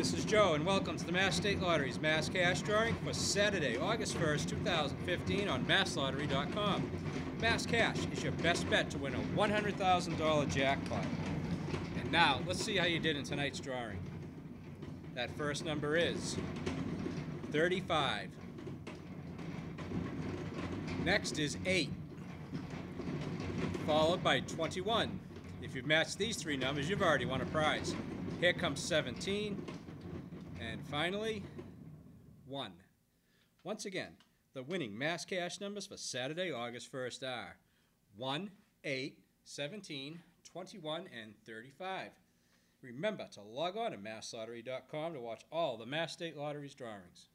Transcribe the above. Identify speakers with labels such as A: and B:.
A: This is Joe, and welcome to the Mass State Lottery's Mass Cash Drawing for Saturday, August 1st, 2015 on MassLottery.com. Mass Cash is your best bet to win a $100,000 jackpot. And now, let's see how you did in tonight's drawing. That first number is 35. Next is 8, followed by 21. If you've matched these three numbers, you've already won a prize. Here comes 17, and finally, 1. Once again, the winning mass cash numbers for Saturday, August 1st are 1, 8, 17, 21, and 35. Remember to log on to masslottery.com to watch all the Mass State Lottery's drawings.